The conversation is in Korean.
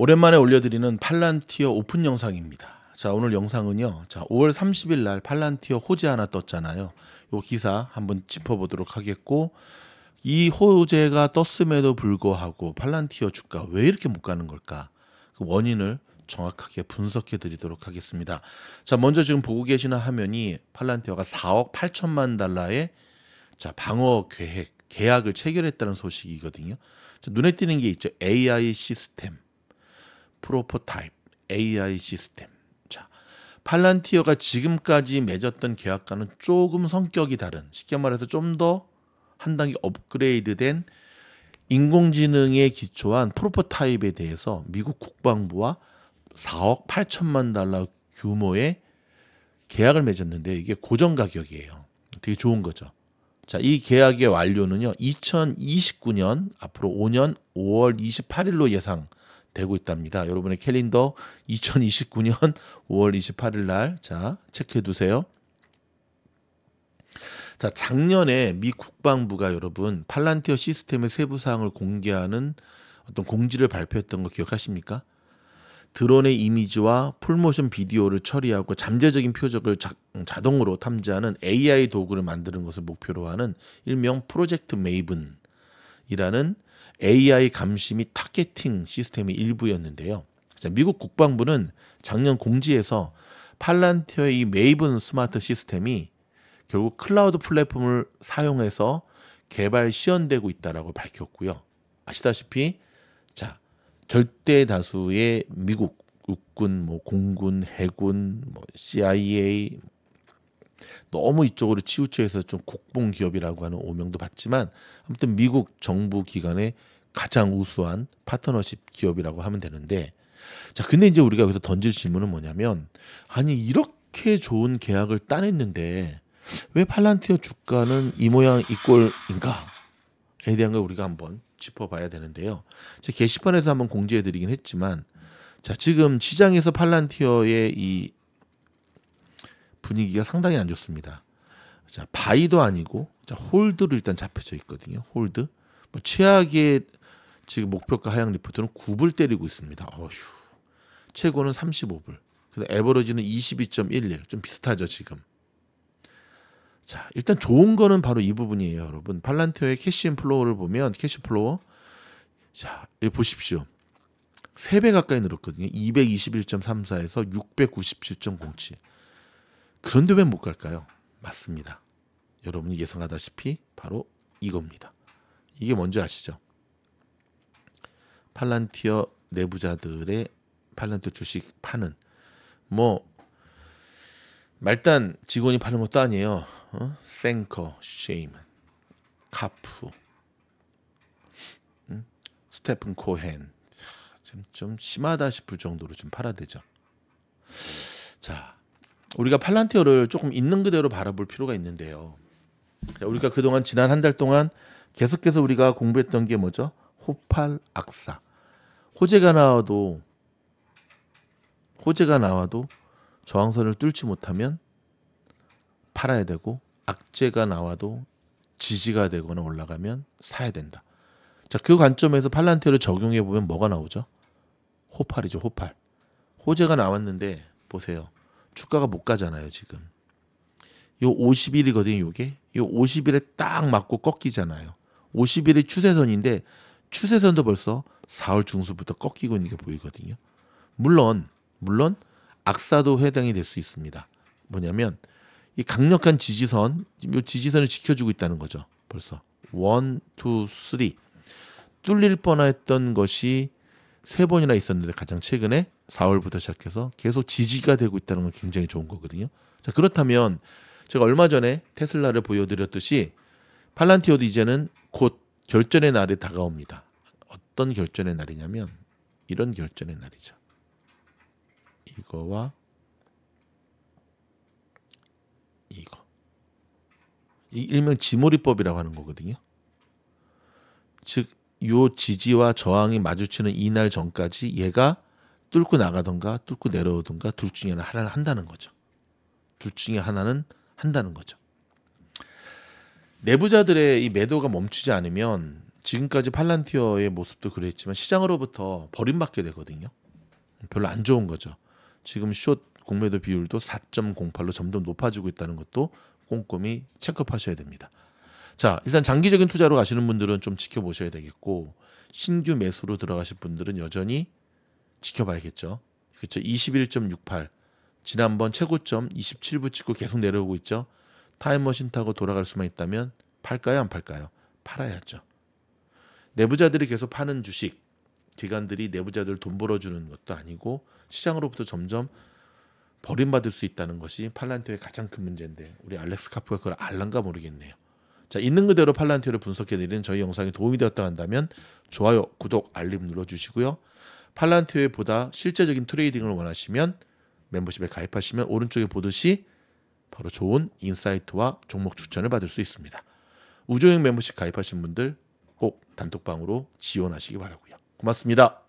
오랜만에 올려드리는 팔란티어 오픈 영상입니다. 자 오늘 영상은요. 자 5월 30일 날 팔란티어 호재 하나 떴잖아요. 요 기사 한번 짚어보도록 하겠고 이 호재가 떴음에도 불구하고 팔란티어 주가 왜 이렇게 못 가는 걸까? 그 원인을 정확하게 분석해 드리도록 하겠습니다. 자, 먼저 지금 보고 계시는 화면이 팔란티어가 4억 8천만 달러의 자, 방어 계획, 계약을 체결했다는 소식이거든요. 자, 눈에 띄는 게 있죠. AI 시스템, 프로포타입, AI 시스템. 자, 팔란티어가 지금까지 맺었던 계약과는 조금 성격이 다른, 쉽게 말해서 좀 더 한 단계 업그레이드된 인공지능에 기초한 프로포타입에 대해서 미국 국방부와 4억 8천만 달러 규모의 계약을 맺었는데 이게 고정 가격이에요. 되게 좋은 거죠. 자, 이 계약의 완료는요. 2029년 앞으로 5년 5월 28일로 예상 되고 있답니다. 여러분의 캘린더 2029년 5월 28일 날 자, 체크해 두세요. 자, 작년에 미 국방부가 여러분 팔란티어 시스템의 세부 사항을 공개하는 어떤 공지를 발표했던 거 기억하십니까? 드론의 이미지와 풀모션 비디오를 처리하고 잠재적인 표적을 자, 자동으로 탐지하는 AI 도구를 만드는 것을 목표로 하는 일명 프로젝트 메이븐이라는 AI 감시 및 targeting 시스템의 일부였는데요. 자, 미국 국방부는 작년 공지에서 팔란티어의 이 메이븐 스마트 시스템이 결국 클라우드 플랫폼을 사용해서 개발 시연되고 있다라고 밝혔고요. 아시다시피 자 절대 다수의 미국 육군, 뭐 공군, 해군, 뭐 CIA 너무 이쪽으로 치우쳐서 좀 국뽕 기업이라고 하는 오명도 받지만 아무튼 미국 정부 기관의 가장 우수한 파트너십 기업이라고 하면 되는데 자 근데 이제 우리가 여기서 던질 질문은 뭐냐면 아니 이렇게 좋은 계약을 따냈는데 왜 팔란티어 주가는 이 모양 이 꼴인가에 대한 걸 우리가 한번 짚어봐야 되는데요. 제 게시판에서 한번 공지해드리긴 했지만, 자 지금 시장에서 팔란티어의 이 분위기가 상당히 안 좋습니다. 자 buy도 아니고 자 hold로 일단 잡혀져 있거든요. hold. 뭐 최악의 지금 목표가 하향 리포트는 9불 때리고 있습니다. 어휴. 최고는 35불. 근데 average는 22.11. 좀 비슷하죠 지금. 자, 일단 좋은 거는 바로 이 부분이에요, 여러분. 팔란티어의 cash and flow를 보면 cash flow 자, 여기 보십시오. 3배 가까이 늘었거든요. 221.34에서 697.07. 그런데 왜 못 갈까요? 맞습니다. 여러분이 예상하다시피 바로 이겁니다. 이게 뭔지 아시죠? 팔란티어 내부자들의 팔란티어 주식 파는 뭐 말단 직원이 파는 것도 아니에요. 어? 생커, 쉐이먼, 카프, 음? 스테픈 코헨 좀, 좀 심하다 싶을 정도로 좀 팔아대죠. 자, 우리가 팔란티어를 조금 있는 그대로 바라볼 필요가 있는데요. 우리가 그동안 지난 한 달 동안 계속해서 우리가 공부했던 게 뭐죠? 호팔 악사. 호재가 나와도 호재가 나와도 저항선을 뚫지 못하면 팔아야 되고 악재가 나와도 지지가 되거나 올라가면 사야 된다. 자, 그 관점에서 팔란티어를 적용해 보면 뭐가 나오죠? 호팔이죠, 호팔. 호재가 나왔는데 보세요. 주가가 못 가잖아요, 지금. 요 50일이거든요, 요게. 요 50일에 딱 맞고 꺾이잖아요. 50일이 추세선인데 추세선도 벌써 4월 중순부터 꺾이고 있는 게 보이거든요. 물론 물론 악사도 해당이 될 수 있습니다. 뭐냐면 이 강력한 지지선, 이 지지선을 지켜주고 있다는 거죠. 벌써 one, two, three 뚫릴 뻔했던 것이 세 번이나 있었는데 가장 최근에 4월부터 시작해서 계속 지지가 되고 있다는 건 굉장히 좋은 거거든요. 자 그렇다면 제가 얼마 전에 테슬라를 보여드렸듯이 팔란티어도 이제는 곧 결전의 날이 다가옵니다. 어떤 결전의 날이냐면 이런 결전의 날이죠. 이거와 이거. 이 일명 지몰이법이라고 하는 거거든요. 즉, 요 지지와 저항이 마주치는 이날 전까지 얘가 뚫고 나가던가 뚫고 내려오던가 둘 중에 하나를 한다는 거죠. 둘 중에 하나는 한다는 거죠. 내부자들의 이 매도가 멈추지 않으면 지금까지 팔란티어의 모습도 그랬지만 시장으로부터 버림받게 되거든요. 별로 안 좋은 거죠. 지금 숏 공매도 비율도 4.08로 점점 높아지고 있다는 것도 꼼꼼히 체크하셔야 됩니다. 자, 일단 장기적인 투자로 가시는 분들은 좀 지켜보셔야 되겠고 신규 매수로 들어가실 분들은 여전히 지켜봐야겠죠. 그렇죠. 21.68 지난번 최고점 27부 찍고 계속 내려오고 있죠. 타임머신 타고 돌아갈 수만 있다면 팔까요, 안 팔까요? 팔아야죠. 내부자들이 계속 파는 주식, 기관들이 내부자들 돈 벌어주는 것도 아니고 시장으로부터 점점 버림받을 수 있다는 것이 팔란티어의 가장 큰 문제인데 우리 알렉스 카프가 그걸 알란가 모르겠네요. 자 있는 그대로 팔란티어를 분석해드리는 저희 영상이 도움이 되었다 한다면 좋아요, 구독, 알림 눌러주시고요. 팔란티어에 보다 실제적인 trading을 원하시면 멤버십에 가입하시면 오른쪽에 보듯이 바로 좋은 insight와 종목 추천을 받을 수 있습니다. 우주여행 멤버십 가입하신 분들 꼭 단톡방으로 지원하시기 바라고요. 고맙습니다.